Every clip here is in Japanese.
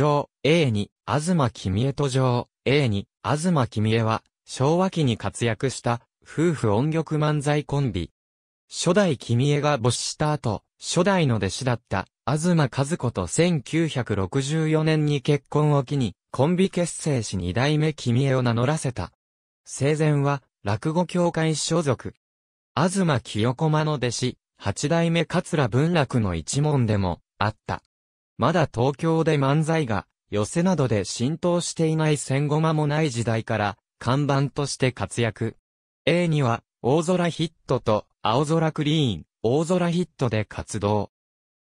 上 A に、東君江途上 A に、東君江は、昭和期に活躍した、夫婦音曲漫才コンビ。初代君江が没した後、初代の弟子だった、東和子と1964年に結婚を機に、コンビ結成し二代目君江を名乗らせた。生前は、落語協会所属。東清駒の弟子、八代目桂文楽の一門でも、あった。まだ東京で漫才が、寄せなどで浸透していない戦後間もない時代から、看板として活躍。A には、大空ヒットと、青空クリーン、大空ヒットで活動。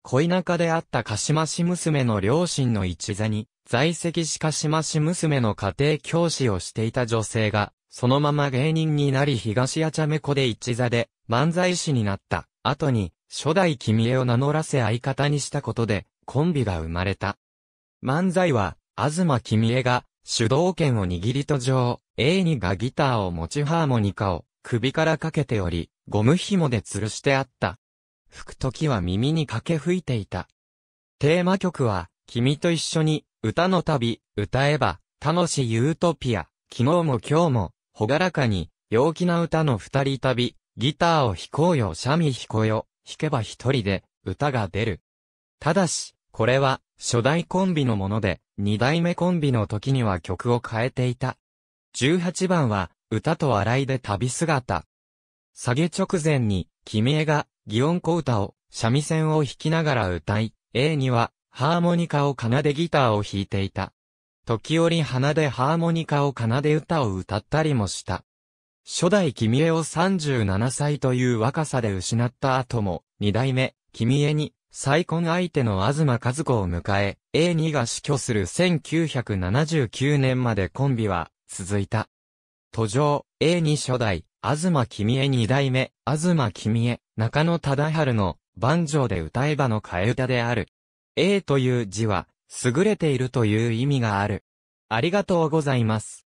恋仲であった鹿島市娘の両親の一座に、在籍し鹿島市娘の家庭教師をしていた女性が、そのまま芸人になり東八茶目子で一座で漫才師になった後に初代君江を名乗らせ相方にしたことでコンビが生まれた。漫才は東君江が主導権を握りと上 A にがギターを持ちハーモニカを首からかけておりゴム紐で吊るしてあった。吹くときは耳にかけ吹いていた。テーマ曲は君と一緒に歌の旅歌えば楽しいユートピア昨日も今日もほがらかに、陽気な歌の二人旅、ギターを弾こうよ、三味弾こよ、弾けば一人で、歌が出る。ただし、これは、初代コンビのもので、二代目コンビの時には曲を変えていた。18番は、歌と笑いで旅姿。下げ直前に、君江が、擬音小歌を、三味線を弾きながら歌い、A には、ハーモニカを奏でギターを弾いていた。時折鼻でハーモニカを奏で歌を歌ったりもした。初代君江を37歳という若さで失った後も、二代目、君江に、再婚相手の東和子を迎え、A2 が死去する1979年までコンビは、続いた。途上、A2 初代、東君江二代目、東君江、中野忠春の、万丈で歌えばの替え歌である。A という字は、優れているという意味がある。ありがとうございます。